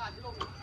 大鸡 cái.